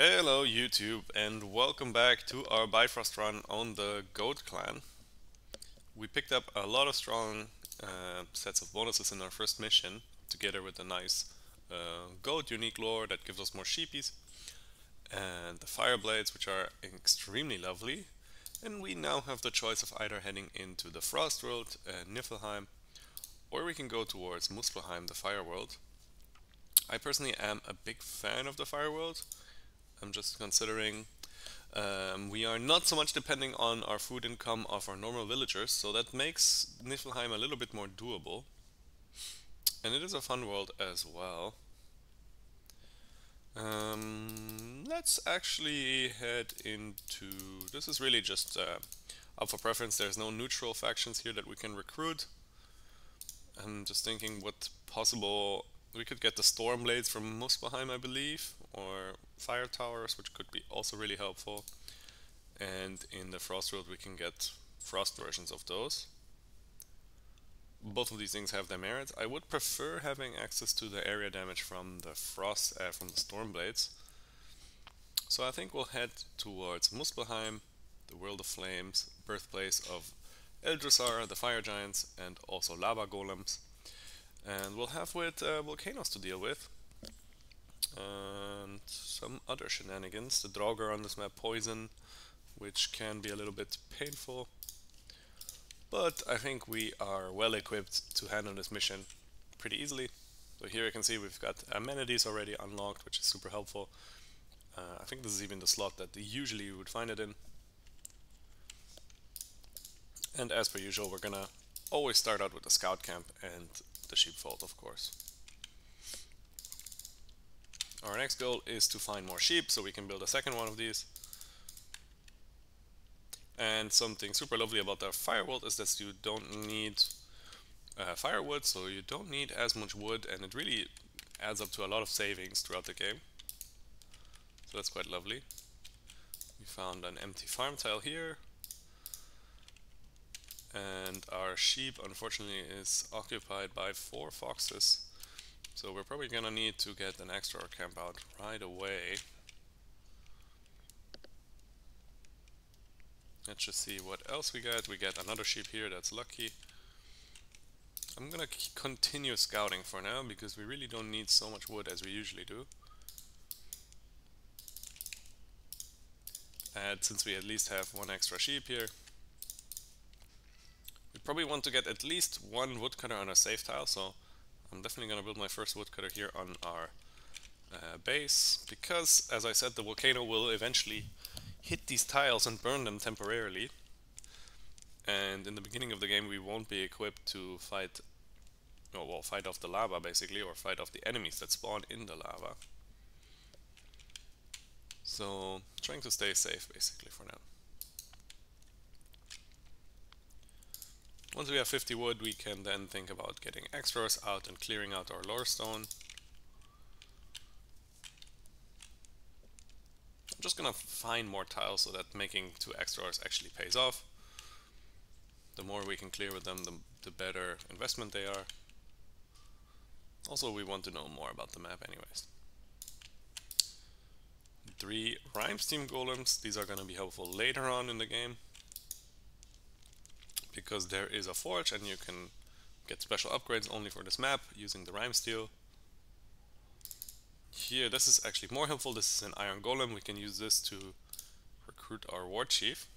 Hello YouTube and welcome back to our Bifrost run on the Goat clan. We picked up a lot of strong uh, sets of bonuses in our first mission together with a nice uh, Goat unique lore that gives us more sheepies and the fire blades which are extremely lovely and we now have the choice of either heading into the Frost world, uh, Niflheim or we can go towards Muspelheim, the fire world. I personally am a big fan of the fire world I'm just considering um, we are not so much depending on our food income of our normal villagers, so that makes Niflheim a little bit more doable. And it is a fun world as well. Um, let's actually head into... This is really just uh, up for preference. There's no neutral factions here that we can recruit. I'm just thinking what possible... We could get the storm blades from Muspelheim, I believe, or fire towers, which could be also really helpful. And in the Frost world we can get Frost versions of those. Both of these things have their merits. I would prefer having access to the area damage from the Frost, uh, from the Storm Blades. So I think we'll head towards Muspelheim, the World of Flames, birthplace of Eldrasar, the Fire Giants, and also Lava Golems. And we'll have with uh, volcanoes to deal with and some other shenanigans. The Draugr on this map poison, which can be a little bit painful. But I think we are well equipped to handle this mission pretty easily. So here you can see we've got amenities already unlocked, which is super helpful. Uh, I think this is even the slot that usually you would find it in. And as per usual, we're gonna always start out with the scout camp and the sheepfold, of course. Our next goal is to find more sheep so we can build a second one of these. And something super lovely about the fire world is that you don't need uh, firewood, so you don't need as much wood, and it really adds up to a lot of savings throughout the game. So that's quite lovely. We found an empty farm tile here. And our sheep, unfortunately, is occupied by four foxes. So we're probably gonna need to get an extra camp out right away. Let's just see what else we get. We get another sheep here, that's lucky. I'm gonna continue scouting for now because we really don't need so much wood as we usually do. And since we at least have one extra sheep here, probably want to get at least one woodcutter on a safe tile, so I'm definitely going to build my first woodcutter here on our uh, base, because, as I said, the volcano will eventually hit these tiles and burn them temporarily. And in the beginning of the game we won't be equipped to fight, oh, well, fight off the lava basically, or fight off the enemies that spawn in the lava. So, trying to stay safe basically for now. Once we have 50 wood, we can then think about getting extras out and clearing out our lore stone. I'm just gonna find more tiles so that making two extras actually pays off. The more we can clear with them, the, the better investment they are. Also, we want to know more about the map anyways. Three Rime Steel Golems, these are gonna be helpful later on in the game because there is a forge and you can get special upgrades only for this map using the Rime Steel. Here, this is actually more helpful. This is an Iron Golem. We can use this to recruit our War Chief.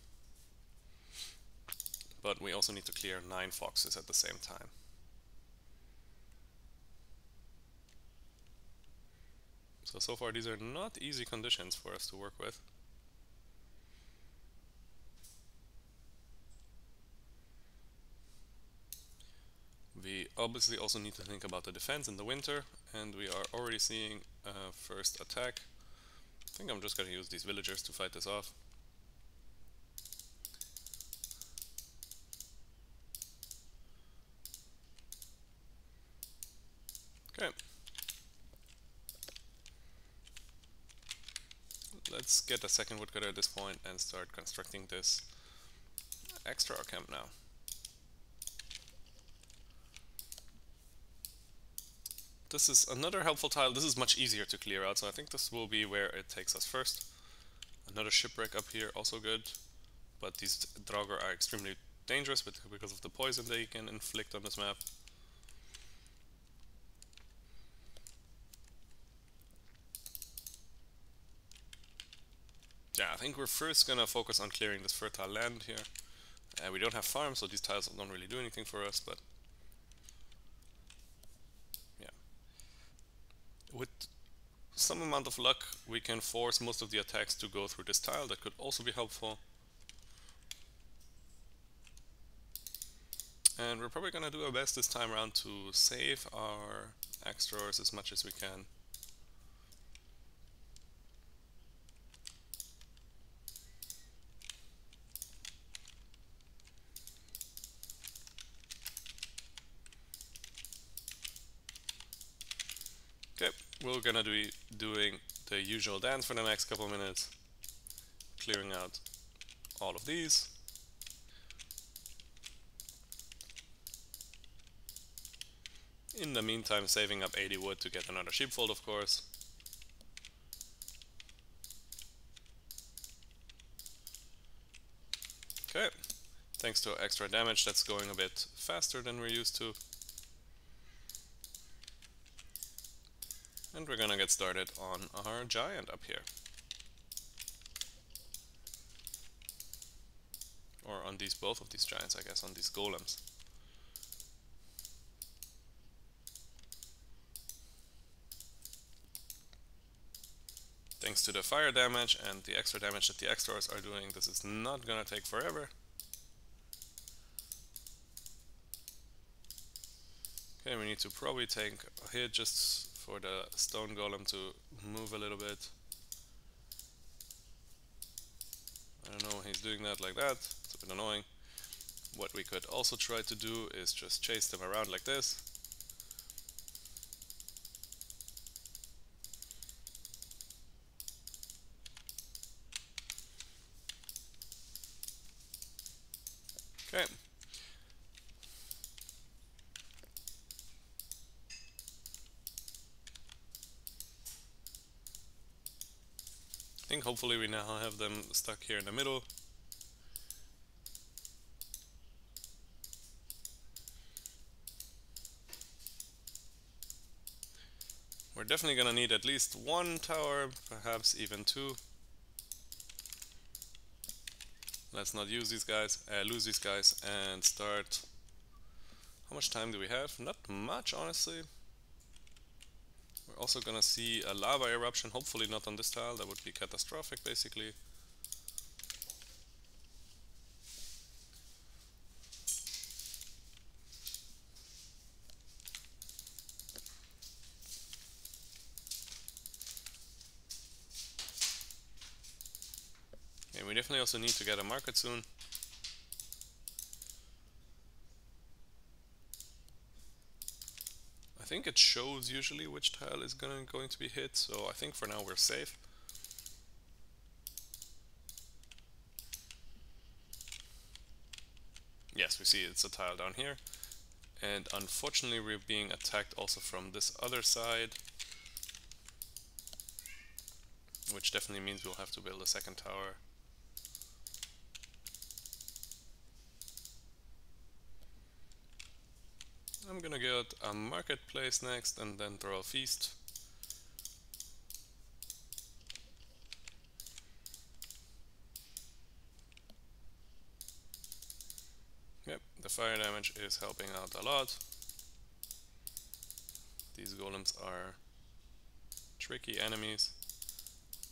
But we also need to clear 9 foxes at the same time. So, so far these are not easy conditions for us to work with. We obviously also need to think about the defense in the winter, and we are already seeing a first attack. I think I'm just going to use these villagers to fight this off. Okay. Let's get a second woodcutter at this point and start constructing this extra camp now. This is another helpful tile. This is much easier to clear out, so I think this will be where it takes us first. Another shipwreck up here, also good. But these Draugr are extremely dangerous because of the poison they can inflict on this map. Yeah, I think we're first gonna focus on clearing this fertile land here. Uh, we don't have farms, so these tiles don't really do anything for us, but with some amount of luck we can force most of the attacks to go through this tile, that could also be helpful. And we're probably gonna do our best this time around to save our extras as much as we can. we're gonna be doing the usual dance for the next couple minutes, clearing out all of these. In the meantime, saving up 80 wood to get another sheepfold, of course. Okay, thanks to extra damage, that's going a bit faster than we're used to. And we're gonna get started on our giant up here. Or on these, both of these giants, I guess, on these golems. Thanks to the fire damage and the extra damage that the extras are doing, this is not gonna take forever. Okay, we need to probably take a hit just for the stone golem to move a little bit. I don't know, he's doing that like that, it's a bit annoying. What we could also try to do is just chase them around like this. Okay, hopefully we now have them stuck here in the middle. We're definitely gonna need at least one tower, perhaps even two. Let's not use these guys, uh, lose these guys and start. How much time do we have? Not much, honestly. We're also gonna see a lava eruption, hopefully not on this tile, that would be catastrophic basically. And we definitely also need to get a market soon. Think it shows usually which tile is gonna, going to be hit, so I think for now we're safe. Yes, we see it's a tile down here. And unfortunately we're being attacked also from this other side. Which definitely means we'll have to build a second tower. I'm gonna get a marketplace next and then throw a feast. Yep, the fire damage is helping out a lot. These golems are tricky enemies.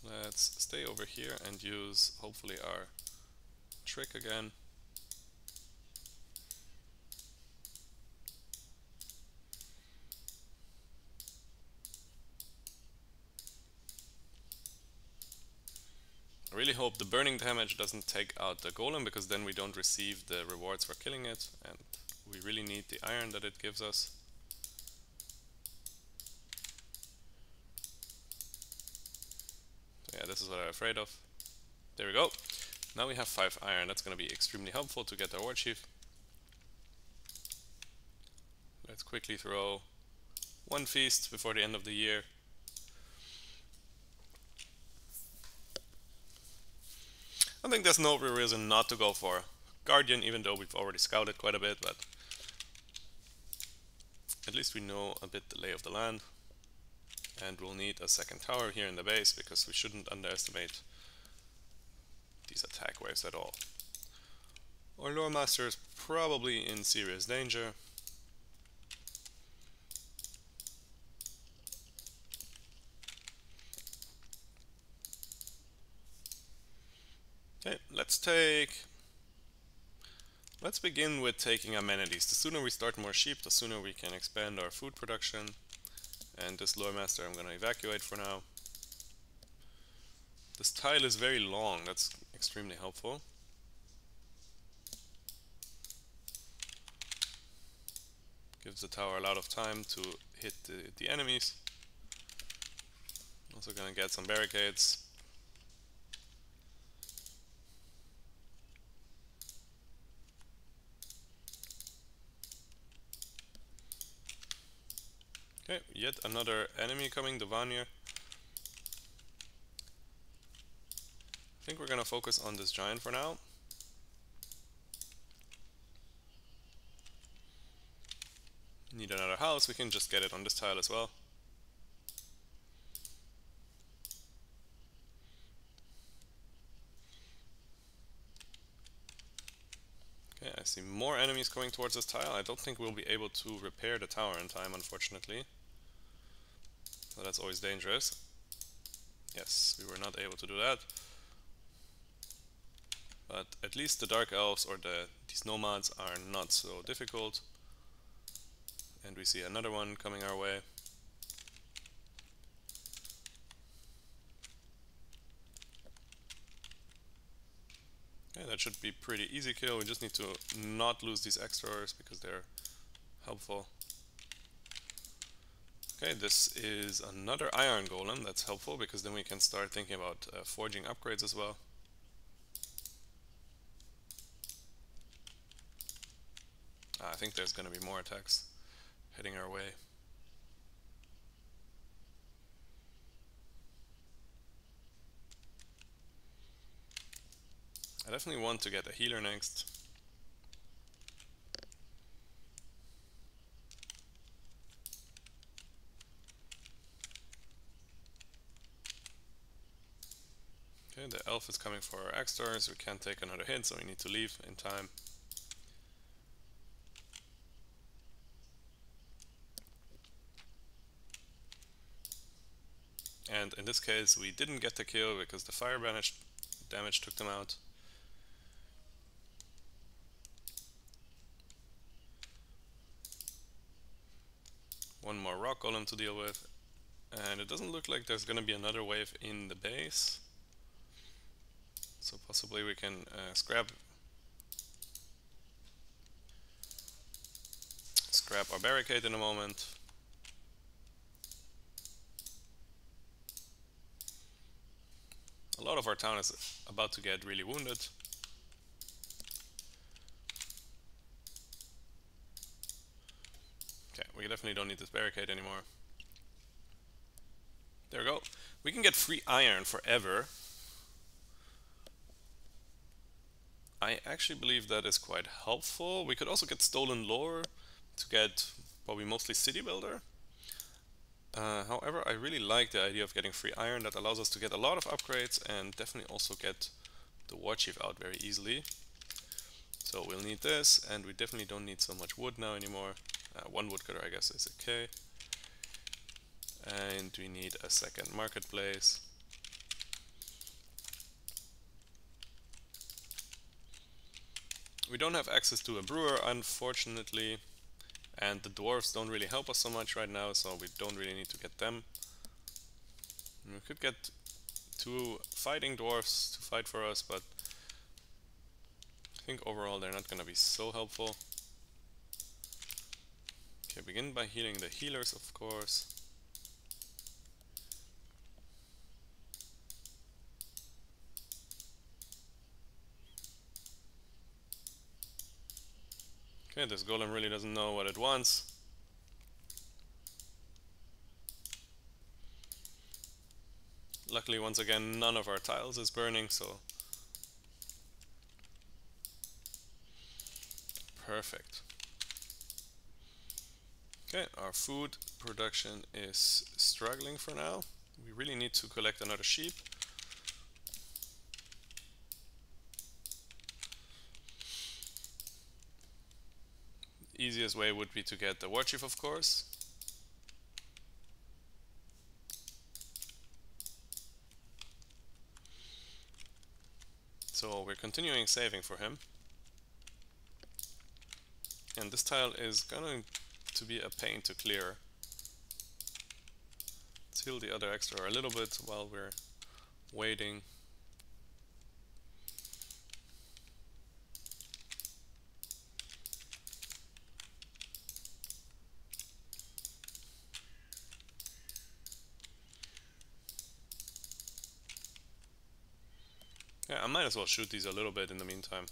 Let's stay over here and use hopefully our trick again. Really hope the burning damage doesn't take out the golem because then we don't receive the rewards for killing it and we really need the iron that it gives us. So yeah, this is what I'm afraid of. There we go. Now we have 5 iron, that's going to be extremely helpful to get the war chief. Let's quickly throw one feast before the end of the year. I think there's no real reason not to go for Guardian, even though we've already scouted quite a bit, but at least we know a bit the lay of the land. And we'll need a second tower here in the base, because we shouldn't underestimate these attack waves at all. Our Lore Master is probably in serious danger. Okay, let's take... Let's begin with taking amenities. The sooner we start more sheep, the sooner we can expand our food production. And this lore master I'm gonna evacuate for now. This tile is very long, that's extremely helpful. Gives the tower a lot of time to hit the, the enemies. Also gonna get some barricades. Okay, yet another enemy coming, the Vanir. I think we're gonna focus on this giant for now. Need another house, we can just get it on this tile as well. Okay, I see more enemies coming towards this tile. I don't think we'll be able to repair the tower in time, unfortunately. So that's always dangerous. Yes, we were not able to do that. But at least the Dark Elves or the these nomads are not so difficult. And we see another one coming our way. Okay, that should be pretty easy kill. We just need to not lose these extras because they're helpful. Okay, this is another iron golem. That's helpful because then we can start thinking about uh, forging upgrades as well. Ah, I think there's going to be more attacks heading our way. I definitely want to get a healer next. Okay, the elf is coming for our extras. We can't take another hit, so we need to leave in time. And in this case, we didn't get the kill because the fire damage, damage took them out. One more rock golem to deal with. And it doesn't look like there's gonna be another wave in the base. So possibly we can uh, scrap scrap our barricade in a moment. A lot of our town is about to get really wounded. Okay, we definitely don't need this barricade anymore. There we go. We can get free iron forever I actually believe that is quite helpful. We could also get stolen lore to get probably mostly city builder. Uh, however, I really like the idea of getting free iron that allows us to get a lot of upgrades and definitely also get the war chief out very easily. So we'll need this and we definitely don't need so much wood now anymore. Uh, one woodcutter I guess is okay. And we need a second marketplace. We don't have access to a brewer, unfortunately, and the dwarves don't really help us so much right now, so we don't really need to get them. We could get two fighting dwarves to fight for us, but I think overall they're not going to be so helpful. Okay, begin by healing the healers, of course. Okay, this golem really doesn't know what it wants. Luckily, once again, none of our tiles is burning, so... Perfect. Okay, our food production is struggling for now. We really need to collect another sheep. Easiest way would be to get the war chief of course So we're continuing saving for him. And this tile is going to be a pain to clear. Let's heal the other extra a little bit while we're waiting. As well shoot these a little bit in the meantime.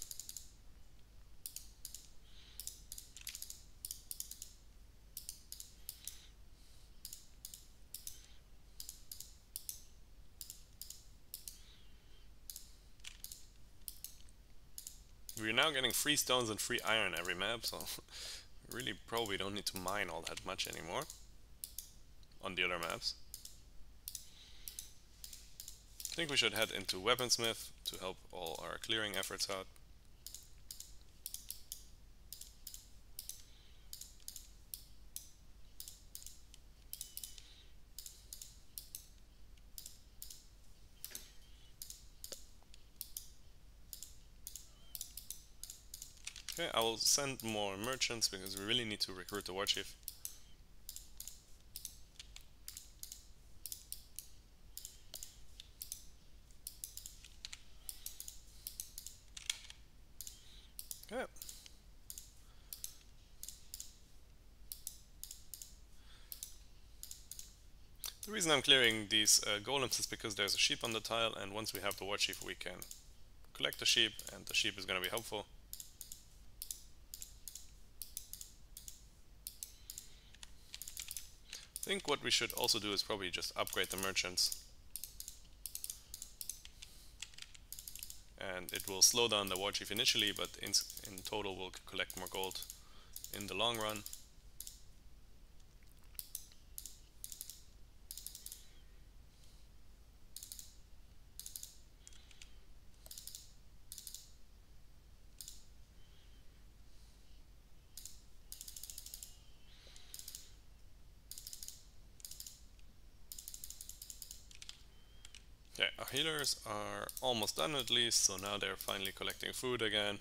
We're now getting free stones and free iron every map, so really probably don't need to mine all that much anymore on the other maps think we should head into Weaponsmith to help all our clearing efforts out. Okay, I will send more merchants because we really need to recruit the war chief. The reason I'm clearing these uh, golems is because there's a sheep on the tile and once we have the war chief we can collect the sheep and the sheep is going to be helpful. I think what we should also do is probably just upgrade the merchants. And it will slow down the war chief initially, but in, in total we'll collect more gold in the long run. Okay, are almost done at least, so now they're finally collecting food again.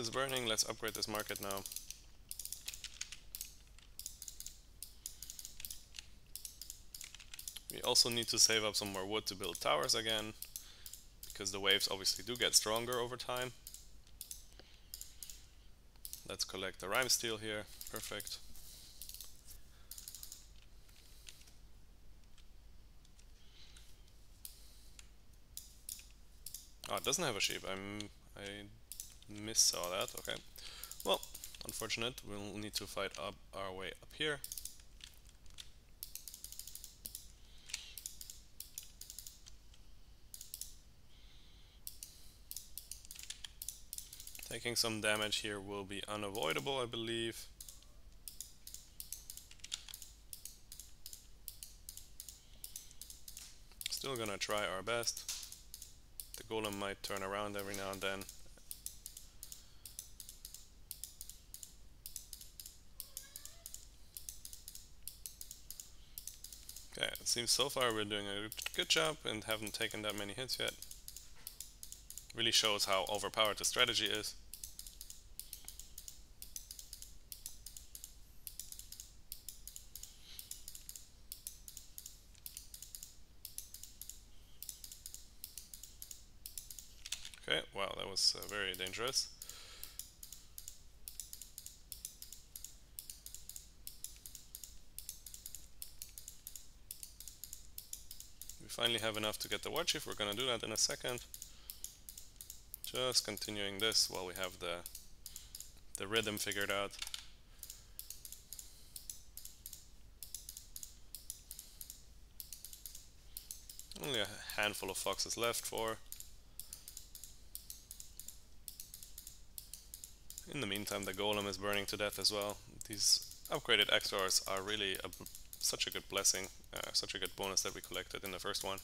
It's burning, let's upgrade this market now. We also need to save up some more wood to build towers again, because the waves obviously do get stronger over time. Let's collect the rime steel here, perfect. Oh, it doesn't have a sheep. I'm I miss saw that, okay. Well, unfortunate, we'll need to fight up our way up here. Taking some damage here will be unavoidable, I believe. Still gonna try our best. The golem might turn around every now and then. seems so far we're doing a good job and haven't taken that many hits yet. Really shows how overpowered the strategy is. Okay, wow, that was uh, very dangerous. Finally have enough to get the war chief. We're gonna do that in a second. Just continuing this while we have the the rhythm figured out. Only a handful of foxes left for. In the meantime, the golem is burning to death as well. These upgraded extras are really a, such a good blessing, uh, such a good bonus that we collected in the first one.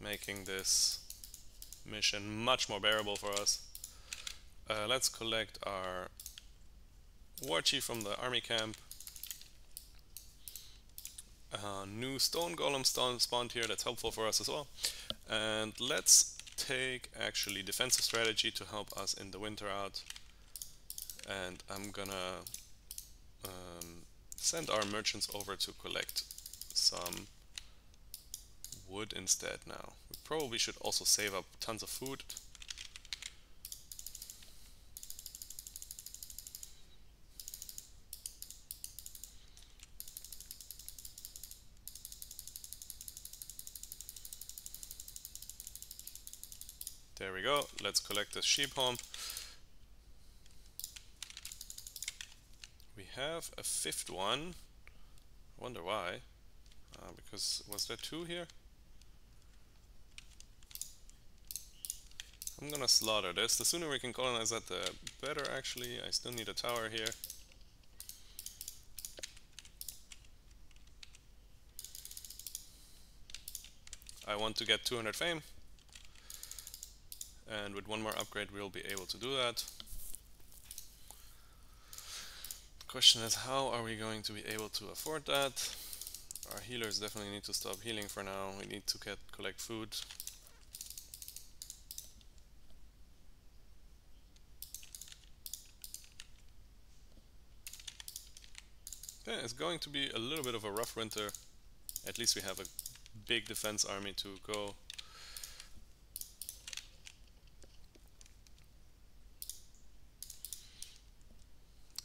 Making this mission much more bearable for us. Uh, let's collect our war chief from the army camp uh, new stone golem stone spawned here that's helpful for us as well and let's take actually defensive strategy to help us in the winter out and I'm gonna um, send our merchants over to collect some wood instead now we probably should also save up tons of food There we go. Let's collect the sheep home. Have a fifth one. I wonder why. Uh, because was there two here? I'm gonna slaughter this. The sooner we can colonize that, the better actually. I still need a tower here. I want to get 200 fame and with one more upgrade we'll be able to do that. The question is how are we going to be able to afford that? Our healers definitely need to stop healing for now, we need to get collect food. Yeah, it's going to be a little bit of a rough winter. At least we have a big defense army to go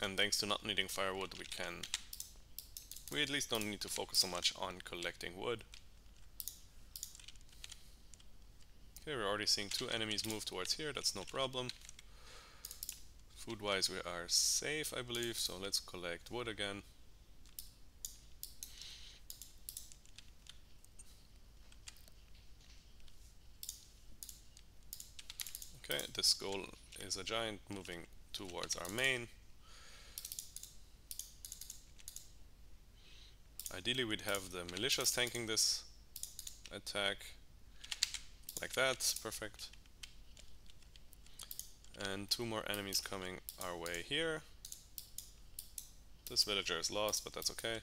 and thanks to not needing firewood we can we at least don't need to focus so much on collecting wood. Okay we're already seeing two enemies move towards here. That's no problem. Food wise we are safe I believe. So let's collect wood again. Okay, this goal is a giant moving towards our main. Ideally we'd have the militias tanking this attack like that, perfect. And two more enemies coming our way here. This villager is lost, but that's okay.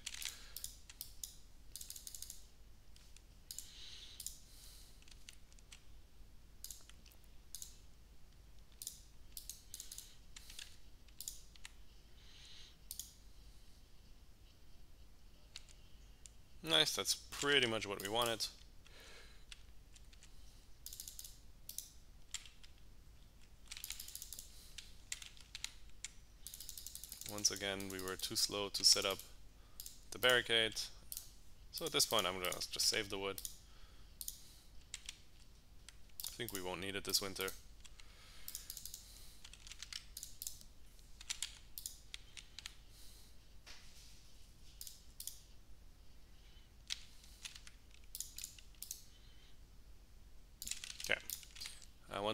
Nice, that's pretty much what we wanted. Once again, we were too slow to set up the barricade. So at this point I'm gonna just save the wood. I think we won't need it this winter.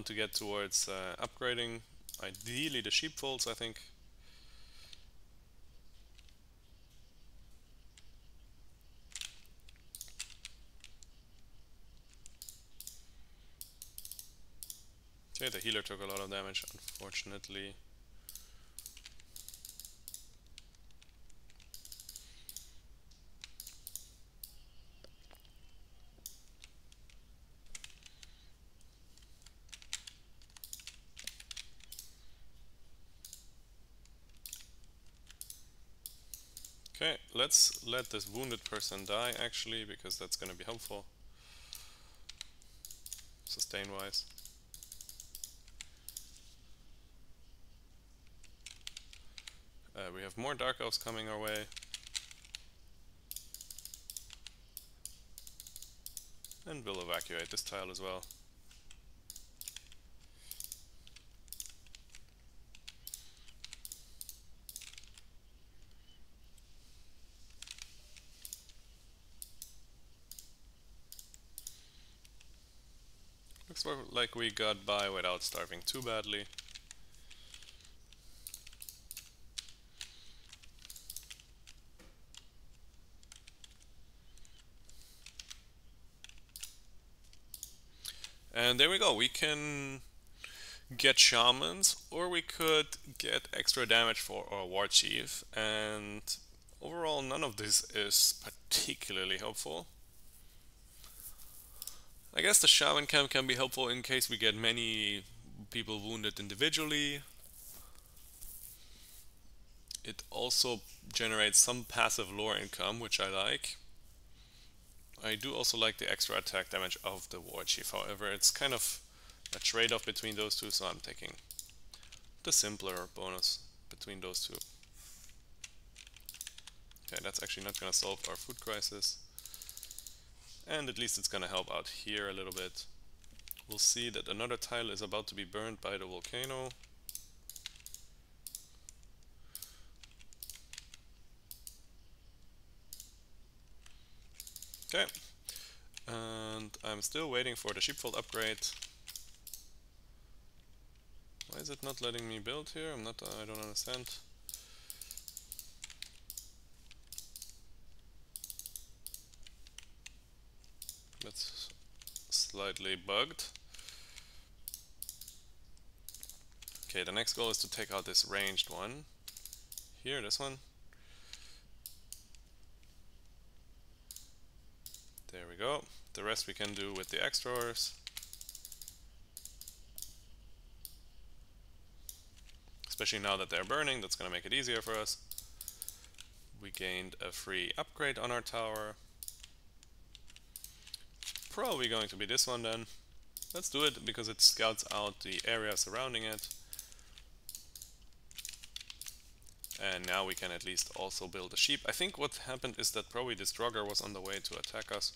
Want to get towards uh, upgrading ideally the sheepfolds I think. Okay, the healer took a lot of damage unfortunately Okay, let's let this wounded person die actually, because that's gonna be helpful. sustain wise. Uh, we have more Dark Elves coming our way. And we'll evacuate this tile as well. Looks like we got by without starving too badly. And there we go, we can get shamans or we could get extra damage for our war chief and overall none of this is particularly helpful. I guess the shaman camp can be helpful in case we get many people wounded individually. It also generates some passive lore income, which I like. I do also like the extra attack damage of the War Chief, however it's kind of a trade-off between those two, so I'm taking the simpler bonus between those two. Okay, that's actually not gonna solve our food crisis. And at least it's gonna help out here a little bit. We'll see that another tile is about to be burned by the volcano. Okay, and I'm still waiting for the sheepfold upgrade. Why is it not letting me build here? I'm not, uh, I don't understand. That's slightly bugged. Okay, the next goal is to take out this ranged one. Here, this one. There we go. The rest we can do with the extras. Especially now that they're burning, that's going to make it easier for us. We gained a free upgrade on our tower. Probably going to be this one then. Let's do it because it scouts out the area surrounding it. And now we can at least also build a sheep. I think what happened is that probably this Draugr was on the way to attack us.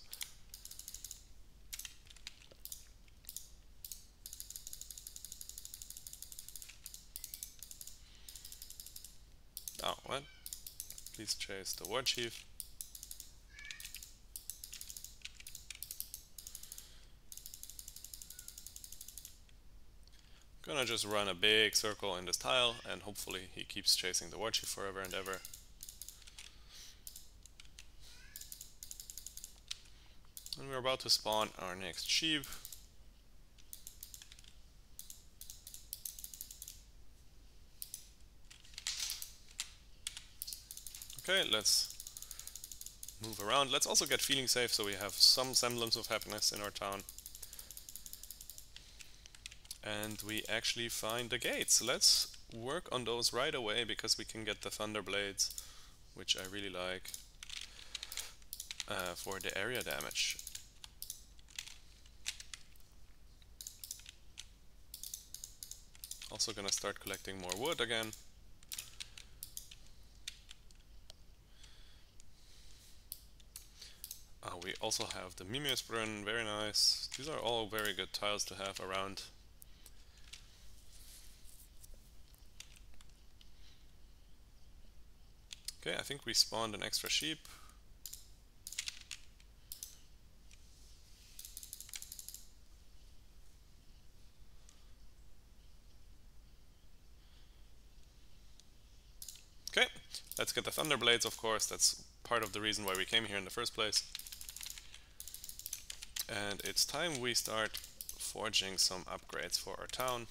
Oh, what? Please chase the war chief. Gonna just run a big circle in this tile and hopefully he keeps chasing the warchief forever and ever. And we're about to spawn our next sheep. Okay, let's move around. Let's also get feeling safe so we have some semblance of happiness in our town and we actually find the gates. Let's work on those right away because we can get the thunder blades, which I really like uh, for the area damage. Also gonna start collecting more wood again. Uh, we also have the Mimisbrunn, very nice. These are all very good tiles to have around Okay, I think we spawned an extra sheep. Okay, let's get the Thunderblades, of course. That's part of the reason why we came here in the first place. And it's time we start forging some upgrades for our town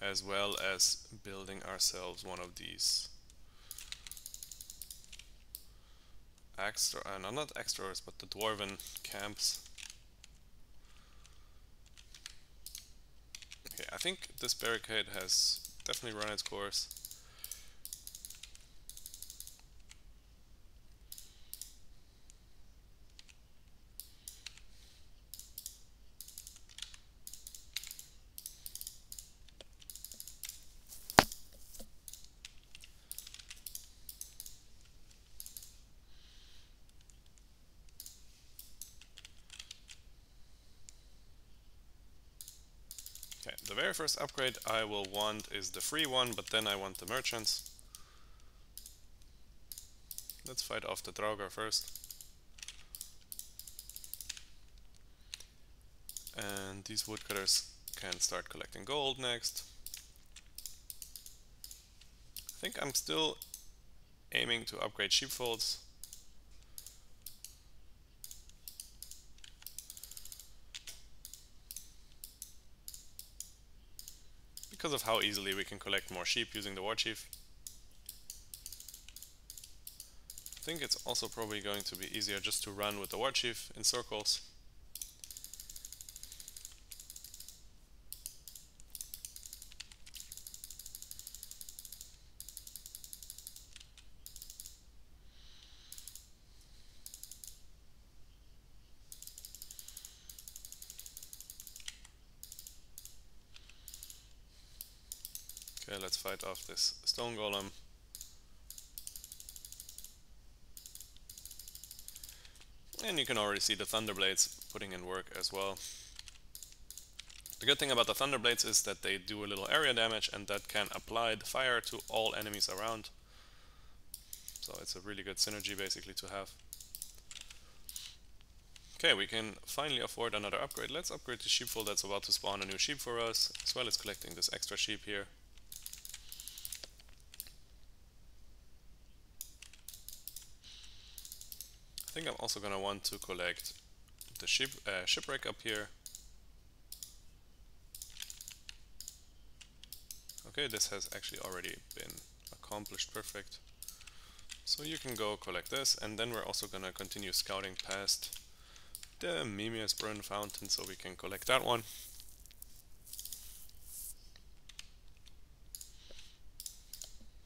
as well as building ourselves one of these extra, uh, no, not extras, but the dwarven camps. Okay, I think this barricade has definitely run its course. The very first upgrade I will want is the free one, but then I want the merchants. Let's fight off the Draugr first. And these woodcutters can start collecting gold next. I think I'm still aiming to upgrade sheepfolds. Because of how easily we can collect more sheep using the war chief. I think it's also probably going to be easier just to run with the war chief in circles. Fight off this stone golem. And you can already see the Thunderblades putting in work as well. The good thing about the Thunderblades is that they do a little area damage and that can apply the fire to all enemies around. So it's a really good synergy basically to have. Okay, we can finally afford another upgrade. Let's upgrade the sheepfold that's about to spawn a new sheep for us, as well as collecting this extra sheep here. Think I'm also gonna want to collect the ship uh, shipwreck up here. Okay, this has actually already been accomplished perfect. So you can go collect this, and then we're also gonna continue scouting past the Mimisbrunn fountain so we can collect that one.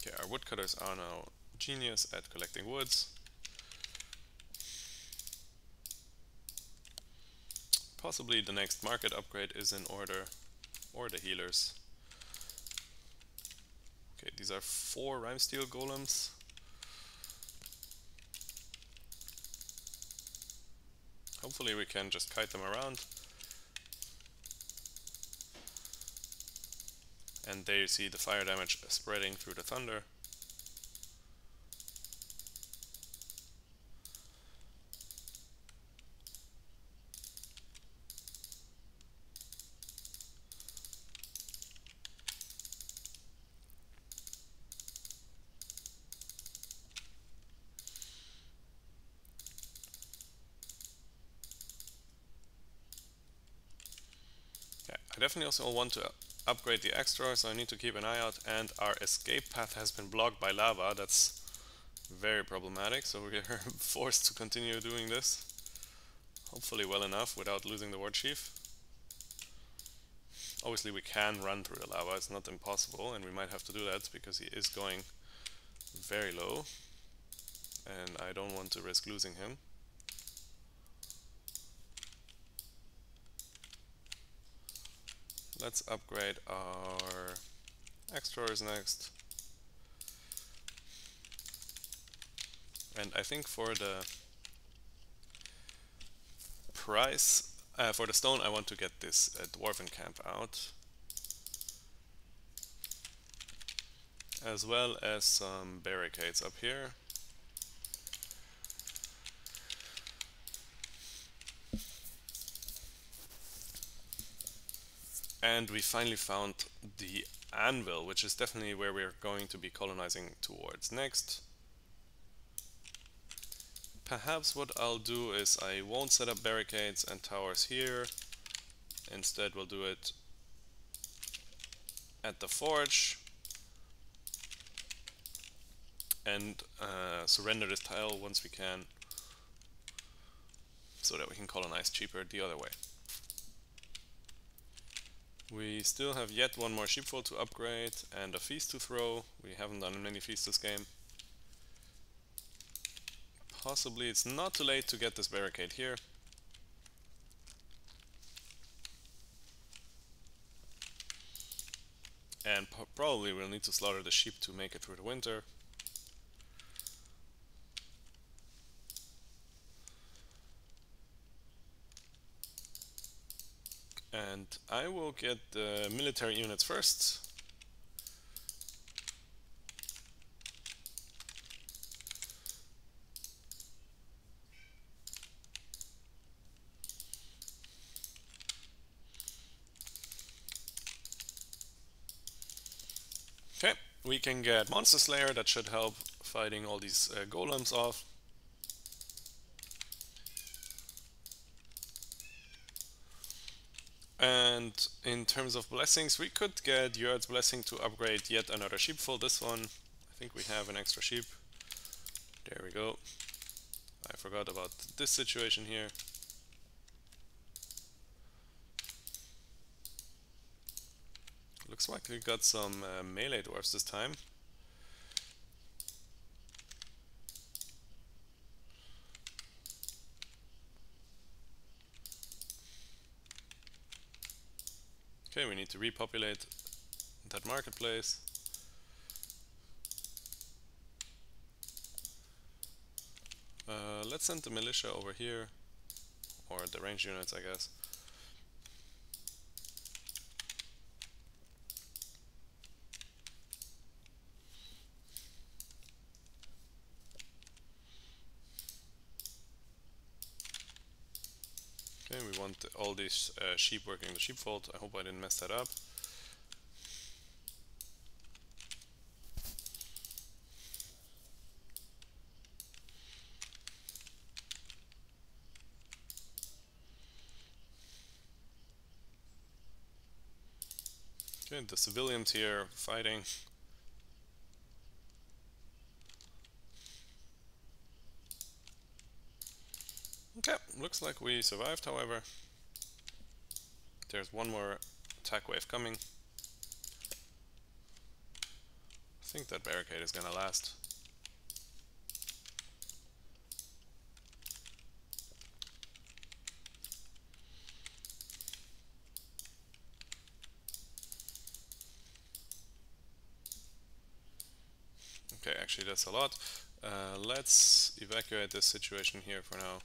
Okay, our woodcutters are now genius at collecting woods. Possibly the next market upgrade is in order, or the healers. Okay, these are four Rime Steel golems. Hopefully we can just kite them around. And there you see the fire damage spreading through the thunder. I definitely also want to upgrade the extra, so I need to keep an eye out. And our escape path has been blocked by lava. That's very problematic, so we're forced to continue doing this. Hopefully well enough without losing the war chief. Obviously we can run through the lava, it's not impossible, and we might have to do that because he is going very low. And I don't want to risk losing him. Let's upgrade our extras next. And I think for the price, uh, for the stone I want to get this uh, dwarven camp out. As well as some barricades up here. And we finally found the anvil, which is definitely where we're going to be colonizing towards next. Perhaps what I'll do is I won't set up barricades and towers here. Instead we'll do it at the forge and uh, surrender this tile once we can so that we can colonize cheaper the other way. We still have yet one more sheepfold to upgrade and a feast to throw. We haven't done many feasts this game. Possibly it's not too late to get this barricade here. And probably we'll need to slaughter the sheep to make it through the winter. And I will get the military units first. Okay, we can get Monster Slayer, that should help fighting all these uh, golems off. And in terms of blessings, we could get Yard's blessing to upgrade yet another sheepfold. This one, I think we have an extra sheep. There we go. I forgot about this situation here. Looks like we got some uh, melee dwarfs this time. Okay, we need to repopulate that marketplace. Uh, let's send the militia over here, or the range units, I guess. Okay, we want all these uh, sheep working the sheepfold. I hope I didn't mess that up. Okay, the civilians here fighting. Okay, looks like we survived, however. There's one more attack wave coming. I think that barricade is gonna last. Okay, actually that's a lot. Uh, let's evacuate this situation here for now.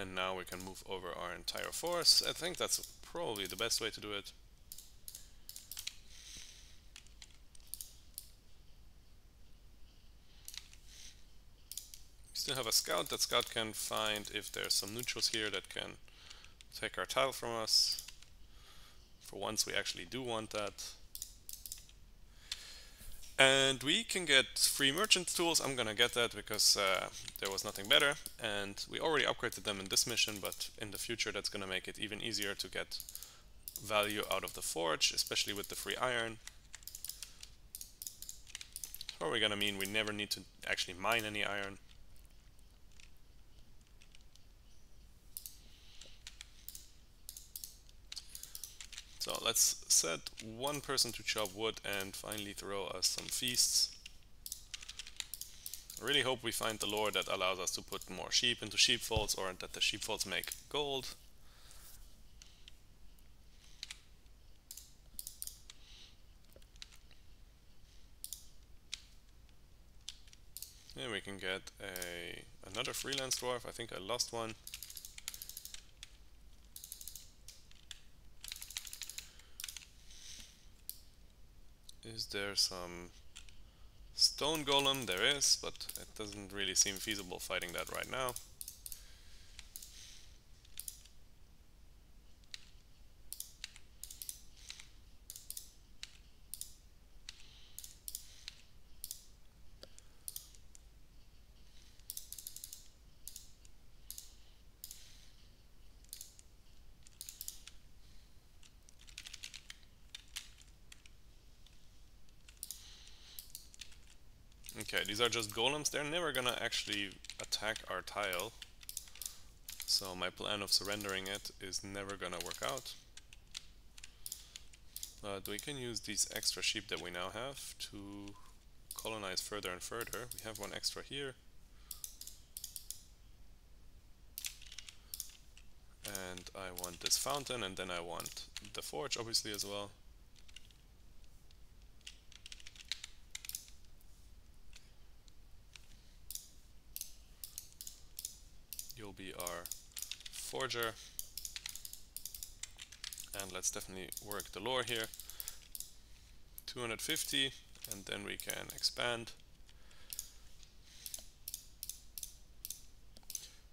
And now we can move over our entire force. I think that's probably the best way to do it. We still have a scout. That scout can find if there's some neutrals here that can take our tile from us. For once we actually do want that. And we can get free merchant tools. I'm gonna get that because uh, there was nothing better. And we already upgraded them in this mission, but in the future that's gonna make it even easier to get value out of the forge, especially with the free iron. Probably gonna mean we never need to actually mine any iron. So let's set one person to chop wood and finally throw us some feasts. I really hope we find the lore that allows us to put more sheep into sheepfolds or that the sheepfolds make gold. And we can get a another freelance dwarf. I think I lost one. Is there some stone golem? There is, but it doesn't really seem feasible fighting that right now. Okay, these are just golems. They're never gonna actually attack our tile. So my plan of surrendering it is never gonna work out. But we can use these extra sheep that we now have to colonize further and further. We have one extra here. And I want this fountain, and then I want the forge, obviously, as well. You'll be our And let's definitely work the lore here. 250, and then we can expand.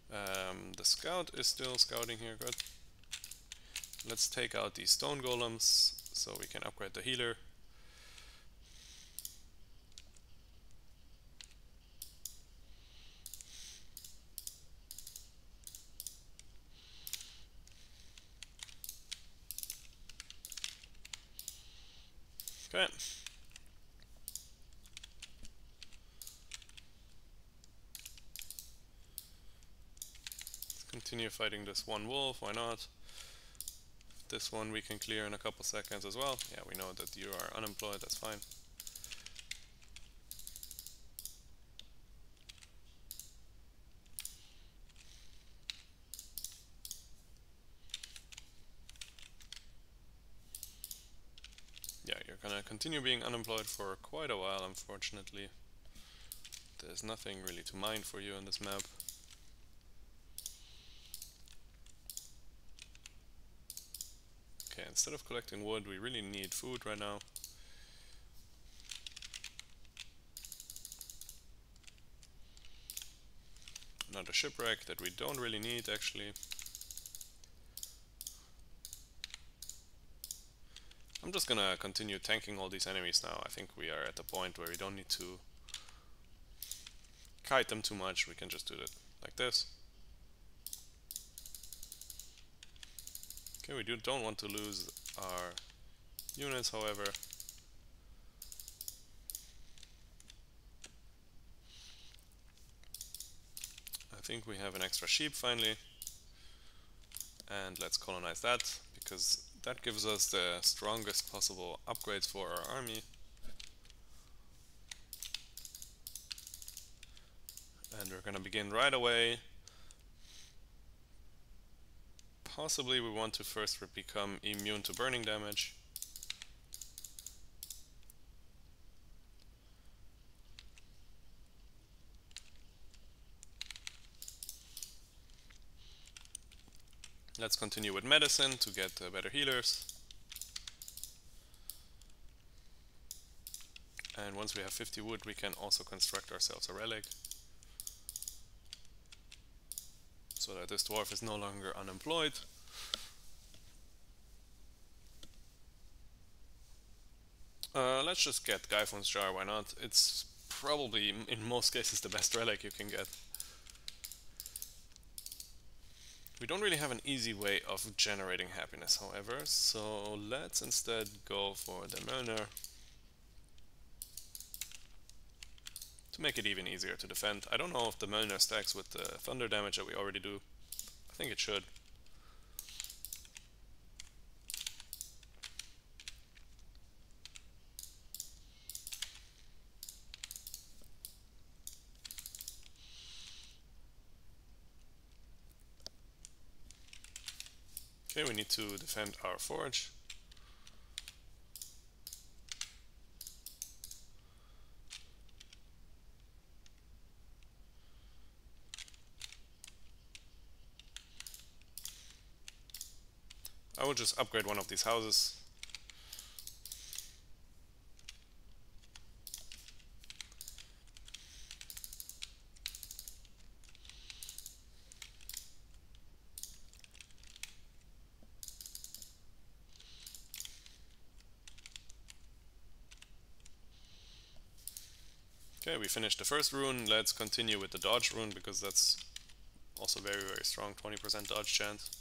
Um, the scout is still scouting here, good. Let's take out these stone golems so we can upgrade the healer. Okay. Continue fighting this one wolf, why not? This one we can clear in a couple seconds as well. Yeah, we know that you are unemployed, that's fine. Yeah, you're gonna continue being unemployed for quite a while, unfortunately. There's nothing really to mine for you on this map. Instead of collecting wood, we really need food right now. Another shipwreck that we don't really need, actually. I'm just gonna continue tanking all these enemies now. I think we are at the point where we don't need to kite them too much. We can just do it like this. Okay, we do, don't want to lose our units, however. I think we have an extra sheep finally. And let's colonize that, because that gives us the strongest possible upgrades for our army. And we're gonna begin right away possibly we want to first become immune to burning damage. Let's continue with medicine to get uh, better healers. And once we have 50 wood, we can also construct ourselves a relic. So that this dwarf is no longer unemployed. Uh, let's just get Gaifon's Jar, why not? It's probably, in most cases, the best relic you can get. We don't really have an easy way of generating happiness, however, so let's instead go for the Mjolnir. To make it even easier to defend. I don't know if the Mjolnir stacks with the thunder damage that we already do. I think it should. Okay, we need to defend our forge. I will just upgrade one of these houses. Okay, we finished the first rune. Let's continue with the dodge rune because that's also very, very strong, 20% dodge chance.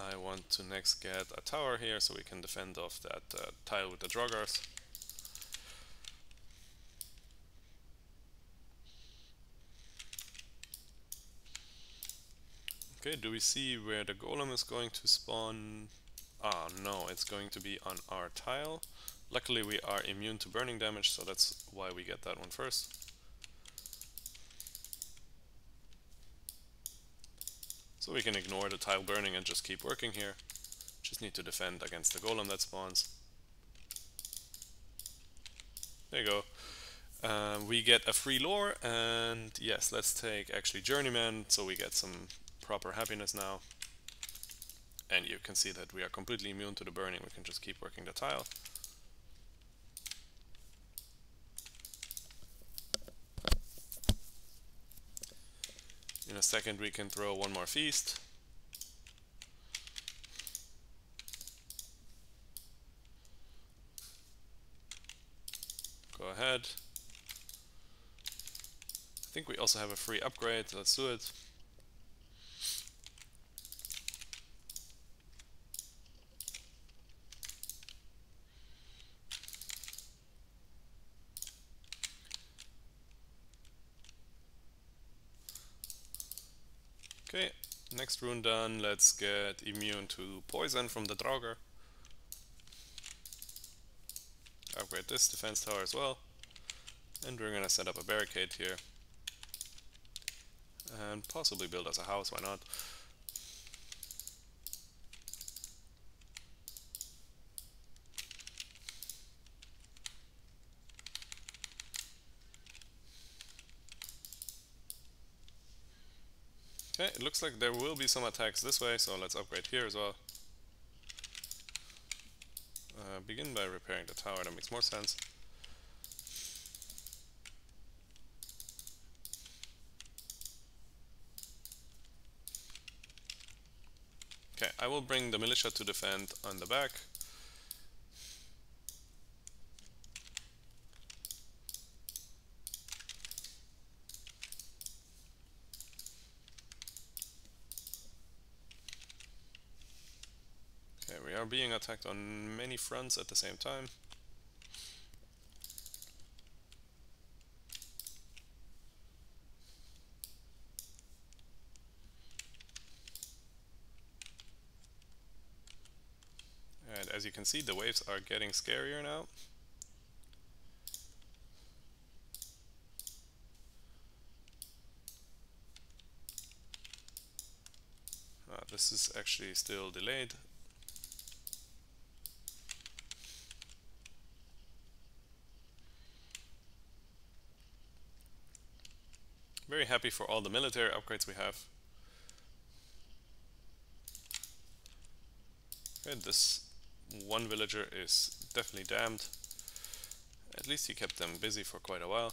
I want to next get a tower here so we can defend off that uh, tile with the Draugrs. Okay, do we see where the golem is going to spawn? Ah, no, it's going to be on our tile. Luckily we are immune to burning damage, so that's why we get that one first. So we can ignore the tile burning and just keep working here. Just need to defend against the golem that spawns. There you go. Uh, we get a free lore and yes, let's take actually Journeyman so we get some proper happiness now. And you can see that we are completely immune to the burning. We can just keep working the tile. In a second we can throw one more feast. Go ahead. I think we also have a free upgrade, let's do it. Okay, next rune done, let's get immune to poison from the Draugr. Upgrade this defense tower as well. And we're gonna set up a barricade here. And possibly build us a house, why not? It looks like there will be some attacks this way, so let's upgrade here as well. Uh, begin by repairing the tower, that makes more sense. Okay, I will bring the militia to defend on the back. are being attacked on many fronts at the same time. And as you can see, the waves are getting scarier now. Uh, this is actually still delayed Very happy for all the military upgrades we have. This one villager is definitely damned. At least he kept them busy for quite a while.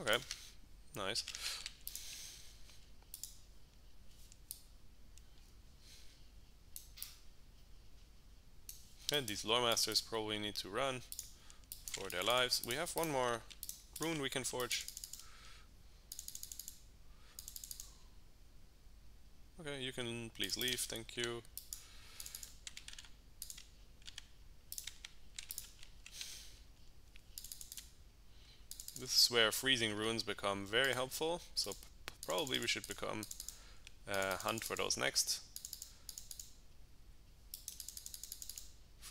Okay, nice. And these lore masters probably need to run for their lives. We have one more rune we can forge. Okay, you can please leave, thank you. This is where freezing runes become very helpful, so probably we should become uh, hunt for those next.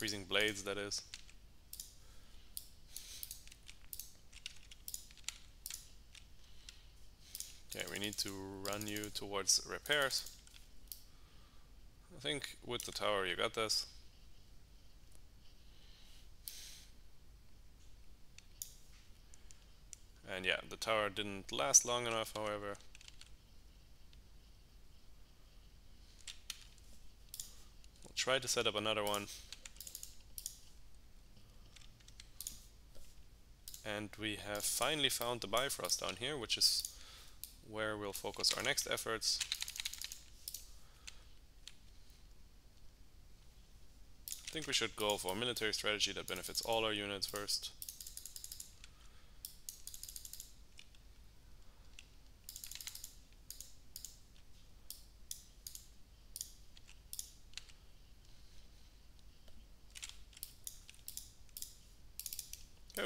Freezing blades, that is. Okay, we need to run you towards repairs. I think with the tower you got this. And yeah, the tower didn't last long enough, however. We'll try to set up another one. And we have finally found the Bifrost down here, which is where we'll focus our next efforts. I think we should go for a military strategy that benefits all our units first.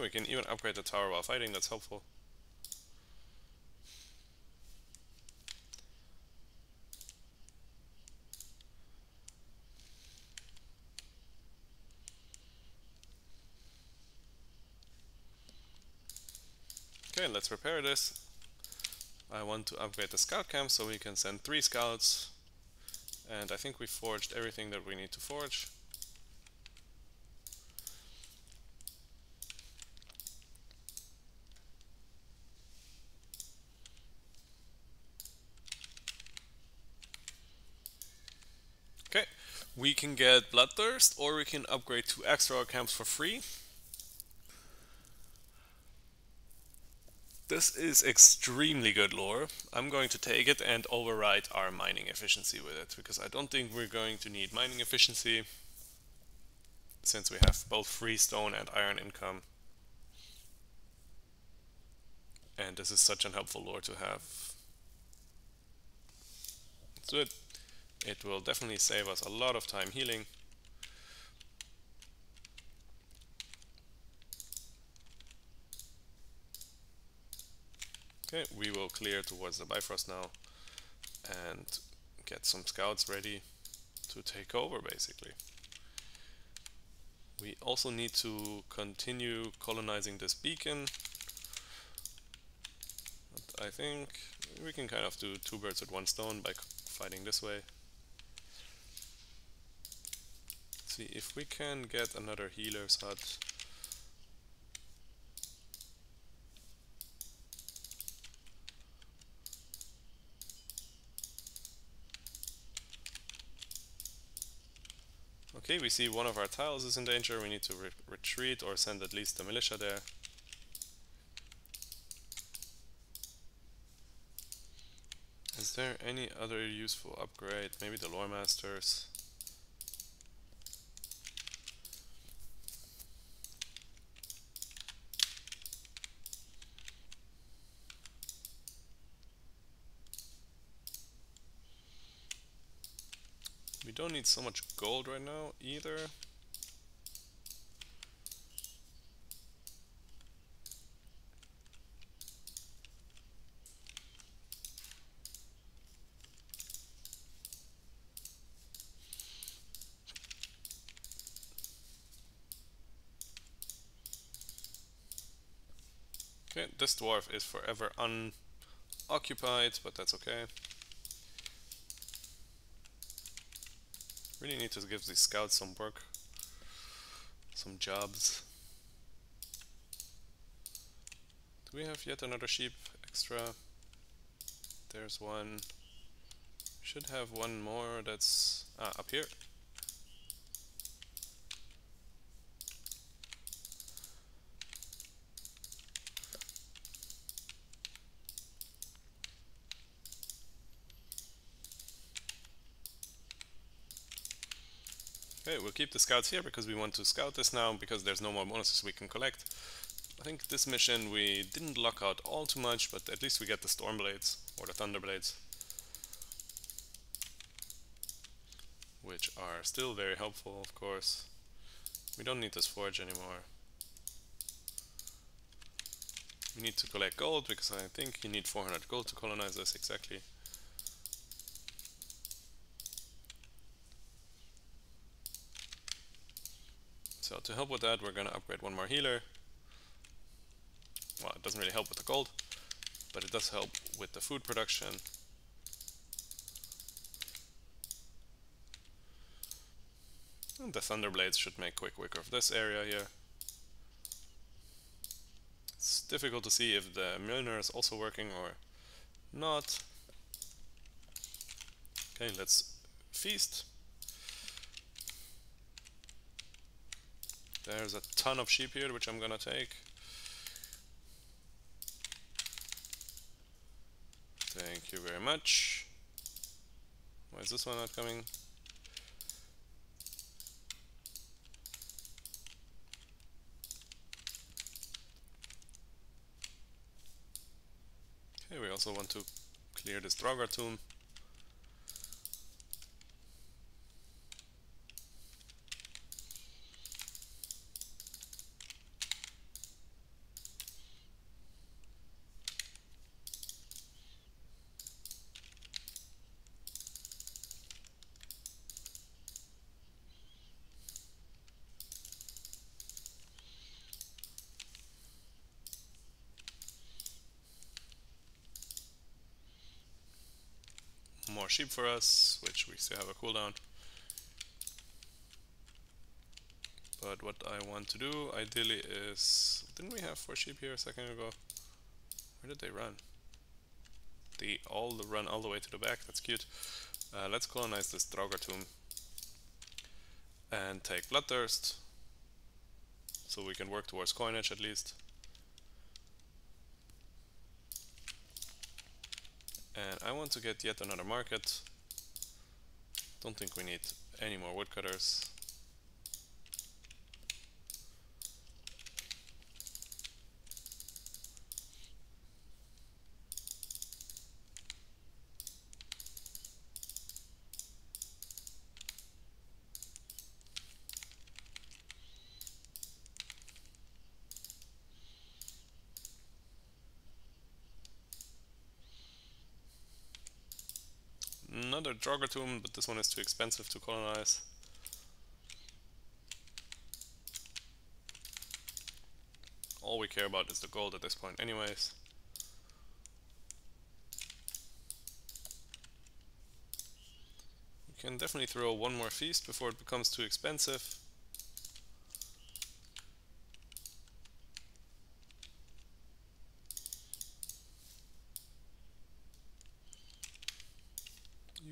We can even upgrade the tower while fighting, that's helpful. Okay, let's repair this. I want to upgrade the scout camp so we can send three scouts. And I think we forged everything that we need to forge. Okay, we can get Bloodthirst or we can upgrade two extra camps for free. This is extremely good lore. I'm going to take it and override our mining efficiency with it, because I don't think we're going to need mining efficiency, since we have both free stone and iron income. And this is such an helpful lore to have. Let's do it. It will definitely save us a lot of time healing. Okay, we will clear towards the Bifrost now and get some scouts ready to take over basically. We also need to continue colonizing this beacon. But I think we can kind of do two birds with one stone by fighting this way. See if we can get another healer's hut Okay, we see one of our tiles is in danger, we need to re retreat or send at least the militia there. Is there any other useful upgrade? Maybe the lore masters? Don't need so much gold right now either. Okay, this dwarf is forever unoccupied, but that's okay. Really need to give these scouts some work, some jobs. Do we have yet another sheep extra? There's one. Should have one more that's ah, up here. Okay, we'll keep the scouts here because we want to scout this now because there's no more bonuses we can collect. I think this mission we didn't lock out all too much, but at least we get the Stormblades or the Thunderblades. Which are still very helpful, of course. We don't need this forge anymore. We need to collect gold because I think you need 400 gold to colonize this exactly. To help with that, we're going to upgrade one more healer. Well, it doesn't really help with the gold, but it does help with the food production. And the Thunderblades should make quick work of this area here. It's difficult to see if the Mjolnir is also working or not. Okay, let's feast. There's a ton of sheep here, which I'm gonna take. Thank you very much. Why is this one not coming? Okay, we also want to clear this Draugr tomb. More sheep for us, which we still have a cooldown. But what I want to do ideally is... Didn't we have four sheep here a second ago? Where did they run? They all run all the way to the back, that's cute. Uh, let's colonize this Draugr tomb. And take Bloodthirst. So we can work towards coinage at least. And I want to get yet another market. Don't think we need any more woodcutters. Another Draugr tomb, but this one is too expensive to colonize. All we care about is the gold at this point anyways. We can definitely throw one more feast before it becomes too expensive.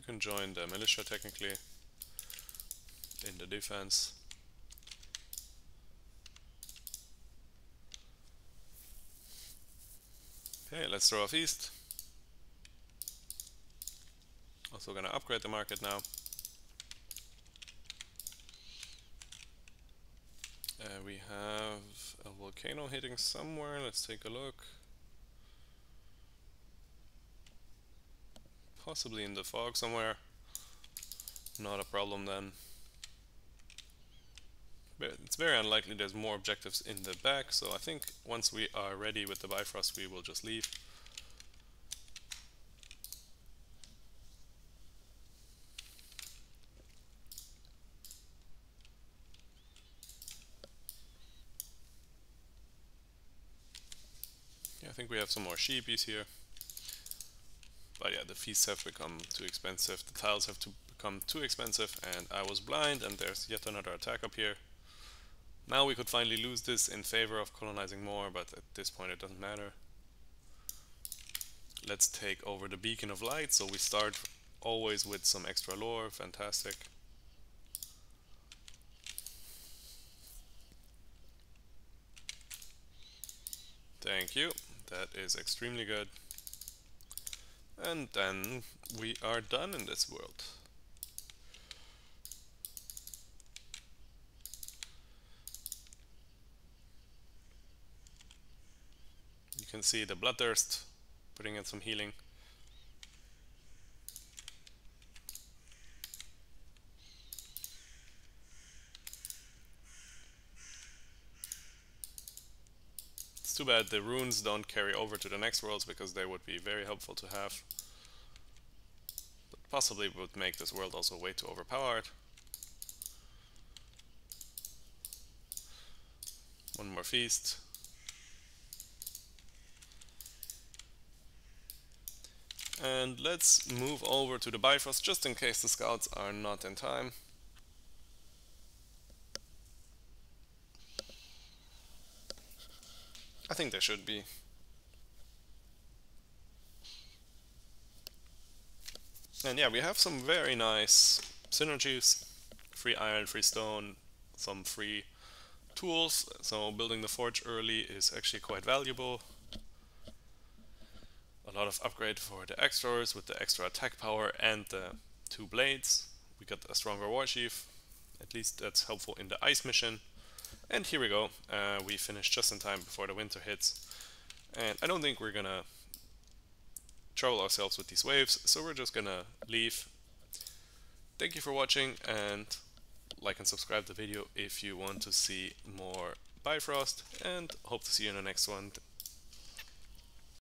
can join the militia technically in the defense. Okay, let's throw off east. Also gonna upgrade the market now. Uh, we have a volcano hitting somewhere, let's take a look. Possibly in the fog somewhere. Not a problem then. But it's very unlikely there's more objectives in the back, so I think once we are ready with the Bifrost we will just leave. Yeah, I think we have some more sheepies here. But yeah, the feasts have become too expensive, the tiles have to become too expensive, and I was blind, and there's yet another attack up here. Now we could finally lose this in favor of colonizing more, but at this point it doesn't matter. Let's take over the Beacon of Light, so we start always with some extra lore, fantastic. Thank you, that is extremely good. And then we are done in this world. You can see the Bloodthirst putting in some healing. Too bad the runes don't carry over to the next worlds because they would be very helpful to have. But possibly would make this world also way too overpowered. One more feast. And let's move over to the Bifrost just in case the scouts are not in time. Think they should be. And yeah, we have some very nice synergies. Free iron, free stone, some free tools. So building the forge early is actually quite valuable. A lot of upgrade for the extras with the extra attack power and the two blades. We got a stronger war chief. At least that's helpful in the ice mission. And here we go, uh, we finished just in time before the winter hits. And I don't think we're gonna trouble ourselves with these waves, so we're just gonna leave. Thank you for watching and like and subscribe the video if you want to see more Bifrost and hope to see you in the next one.